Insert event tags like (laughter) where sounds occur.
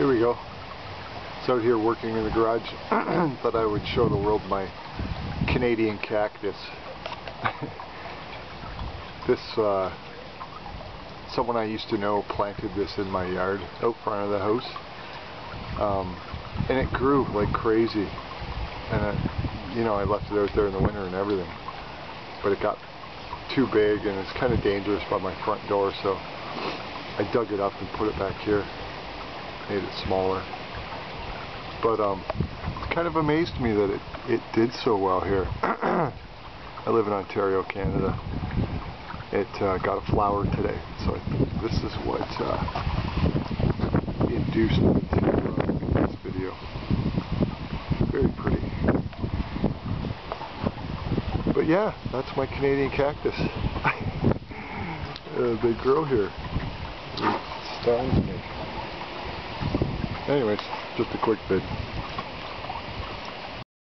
Here we go. It's out here working in the garage, (clears throat) thought I would show the world my Canadian cactus. (laughs) this, uh, someone I used to know planted this in my yard out front of the house. Um, and it grew like crazy. And, it, you know, I left it out there in the winter and everything. But it got too big and it's kind of dangerous by my front door, so I dug it up and put it back here. Made it smaller. But um, it kind of amazed me that it, it did so well here. (clears throat) I live in Ontario, Canada. It uh, got a flower today, so this is what uh, induced me to uh, make this video. Very pretty. But yeah, that's my Canadian cactus. (laughs) uh, they grow here. It astounds me. Anyways, just a quick vid.